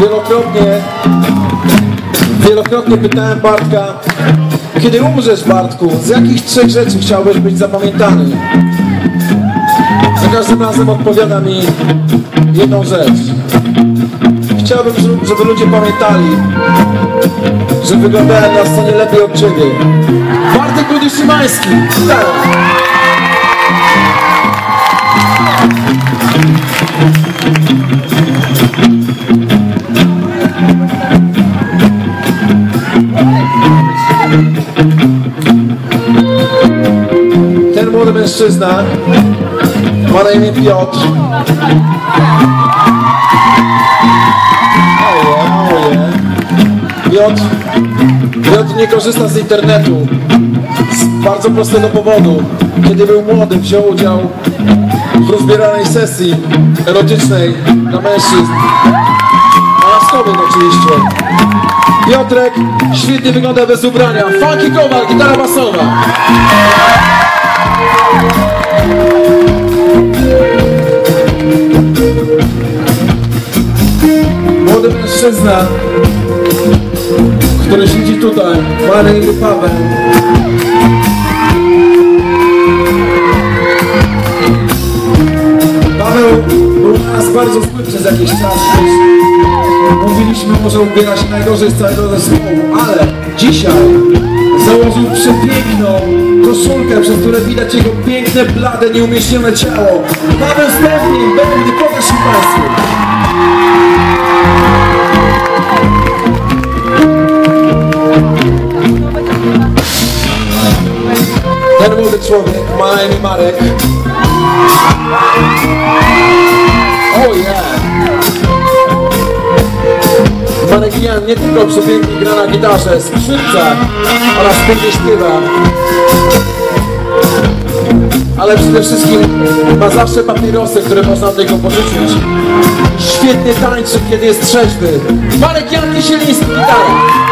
Wielokrotnie, wielokrotnie pytałem Bartka, kiedy umrzesz Bartku, z jakich trzech rzeczy chciałbyś być zapamiętany? Za każdym razem odpowiada mi jedną rzecz. Chciałbym, żeby- ludzie pamiętali, że wyglądałem na scenie lepiej od ciebie. Bartek Rudy Szymański, tak. Młody mężczyzna ma na imię Piotr. Oje, oje. Piotr, Piotr nie korzysta z internetu z bardzo prostego powodu. Kiedy był młody, wziął udział w rozbieranej sesji erotycznej dla mężczyzn. A na sobie oczywiście. Piotrek świetnie wygląda bez ubrania. Funky Kowal, gitara basowa. Mężczyzna, który siedzi tutaj, ma na imię Paweł. Paweł był na nas bardzo zły przez jakiś czas. Mówiliśmy mu, że ubiera się najgorzej z całego zespołu, ale dzisiaj założył przepiękną koszulkę, przez które widać jego piękne, blade, nieumieśnione ciało. Paweł Stefnik, człowiek ma na imię Marek. Oh yeah! Marek Jan nie tylko przepięknie gra na gitarze, skrzypcach oraz pięknie śpiewa. Ale przede wszystkim ma zawsze papierosy, które można od niego pożyczyć. Świetnie tańczy, kiedy jest trzeźwy. Marek Jan Kisieliński, gitara.